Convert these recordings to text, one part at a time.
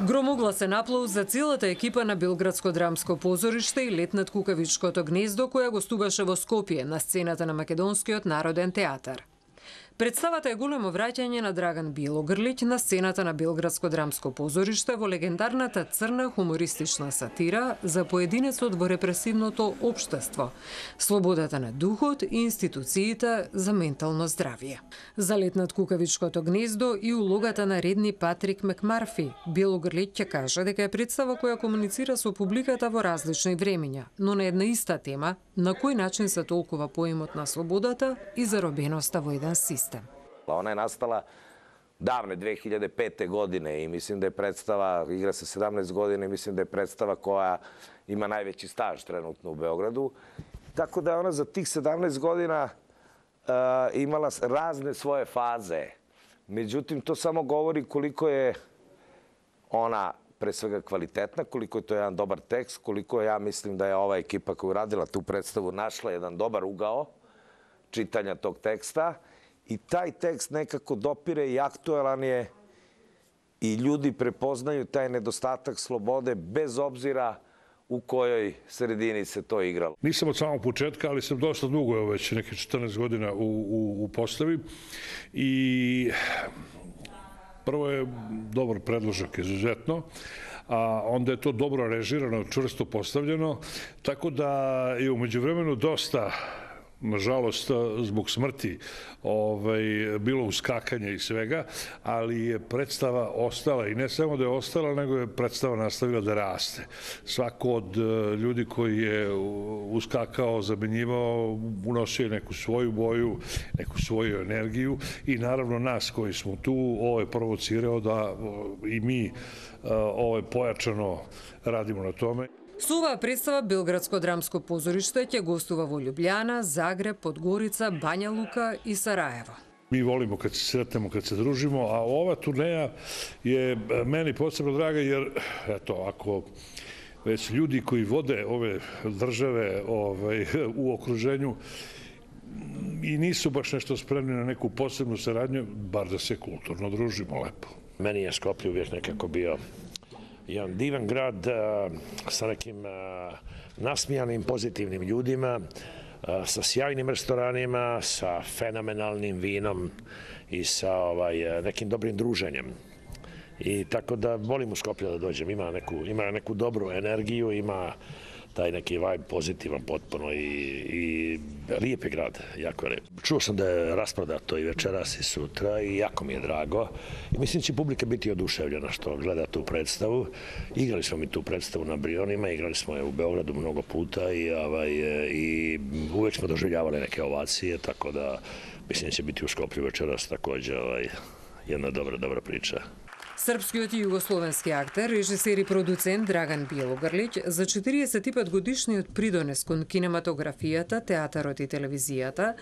Громогласен аплауз за целата екипа на Белградско драмско позориште и летнат Кукавичкото гнездо која гостуваше во Скопје на сцената на Македонскиот народен театар. Представата е големо враќање на Драган Билогрлиќ на сцената на Белградско драмско позориште во легендарната црна хумористична сатира за поединецот во репресивното општество, слободата на духот и институциите за ментално здравје. Залетнат Кукавичкото гнездо и улогата на редни Патрик МакМарфи. Билогрлиќ ќе каже дека е представа која комуницира со публиката во различни времења, но на една иста тема, на кој начин се толкува поимот на слободата и заробеноста во еден систем sistem. Ona je nastala davne 2005. godine i mislim da je predstava, igra se 17 godina i mislim da je predstava koja ima najveći staž trenutno u Beogradu. Tako da je ona za tih 17 godina uh, imala razne svoje faze. Međutim, to samo govori koliko je ona pre svega kvalitetna, koliko je to jedan dobar tekst, koliko ja mislim da je ova ekipa koja radila tu predstavu našla jedan dobar ugao čitanja tog teksta i taj tekst nekako dopire i aktuelan je i ljudi prepoznaju taj nedostatak slobode bez obzira u kojoj sredini se to igralo. Nisam od samog početka, ali sam dosta dugo, evo već neke 14 godina u, u, u postavi i prvo je dobar predložak, izuzetno, a onda je to dobro režirano, čvrsto postavljeno, tako da je umeđu vremenu dosta nažalost, zbog smrti ovaj, bilo uskakanje i svega, ali je predstava ostala i ne samo da je ostala, nego je predstava nastavila da raste. Svako od e, ljudi koji je uskakao, zamenjivao, unosio neku svoju boju, neku svoju energiju i naravno nas koji smo tu, ovo je provocirao da i mi e, ovo je pojačano radimo na tome. Оваа представа Белградско драмско позориште ќе гостува во Лјубљана, Загреб, Подгорица, Бања Лука и Сараево. Mi volimo kad se sretnemo, kad se družimo, a ova turneja je meni posebno draga jer, eto, ako već ljudi koji vode ove države ovaj, u okruženju i nisu baš nešto spremni na neku posebnu saradnju, bar da se kulturno družimo lepo. Meni je Skoplje uvijek nekako bio jedan divan grad sa nekim nasmijanim, pozitivnim ljudima, sa sjajnim restoranima, sa fenomenalnim vinom i sa ovaj, nekim dobrim druženjem. I tako da volim u Skoplje da dođem. Ima neku, ima neku dobru energiju, ima taj neki vibe pozitivan potpuno i, i lijep je grad, jako je. Čuo sam da je rasprodato i večeras i sutra i jako mi je drago i mislim da će publika biti oduševljena što gleda tu predstavu. Igrali smo mi tu predstavu na Brionima, igrali smo je u Beogradu mnogo puta i, ovaj, i uvek smo doživljavali neke ovacije, tako da mislim da će biti u Skoplju večeras takođe ovaj, jedna dobra, dobra priča. Српскиот и југословенски актер, режисер и продуцент Драган Белогрлиќ за 45 годишниот придонес кон кинематографијата, театарот и телевизијата,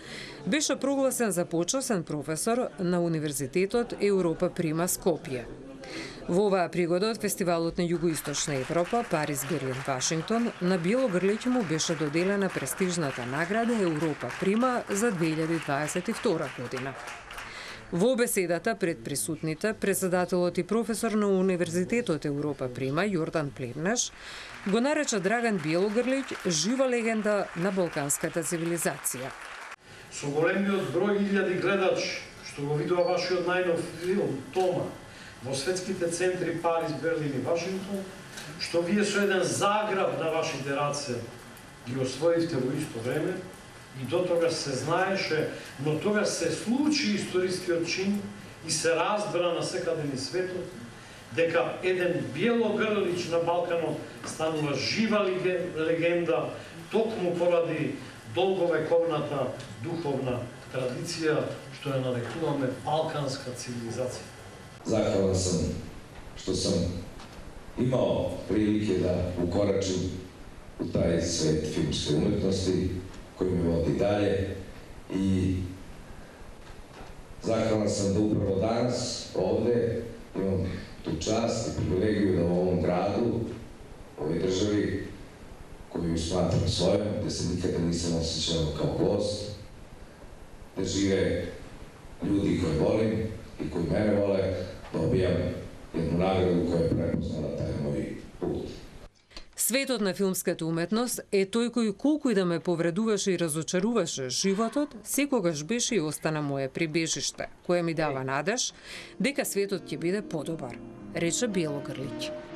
беше прогласен за почасен професор на Универзитетот Европа Прима Скопје. Во оваа пригода од Фестивалот на Југоисточна Европа, Париз, Берлин, Вашингтон, на Белогрлиќ му беше доделена престижната награда Европа Прима за 2022 година. Во беседата пред присутните, председателот и професор на Универзитетот Европа Прима, Јордан Плевнеш, го нарече Драган Белогрлиќ жива легенда на балканската цивилизација. Со големиот број илјади гледач, што го видува вашиот најнов филм, Тома, во светските центри Париз, Берлин и Вашингтон, што вие со еден заграб на вашите раце ги освоивте во исто време, И до тога се знаеше, но тога се случи историскиот чин и се разбра на секаде ни светот, дека еден Белогрлич на Балканот станува жива легенда, токму поради долговековната духовна традиција, што ја нарекуваме балканска цивилизација. Захвален сам што сам имао прилике да укорачим у тај свет филмске уметности, koji me vodi dalje i zahvalan sam da upravo danas ovde imam tu čast i privilegiju da u ovom gradu, ovoj državi koju smatram svojom, gde se nikada nisam osjećao kao gost, gde žive ljudi koje volim i koji mene vole, dobijam jednu nagradu koja je prepoznala taj moj put. Светот на филмската уметност е тој кој колку и да ме повредуваше и разочаруваше животот, секогаш беше и остана моје прибежиште, кое ми дава надеж дека светот ќе биде подобар, рече Бело Грлиќ.